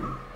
you.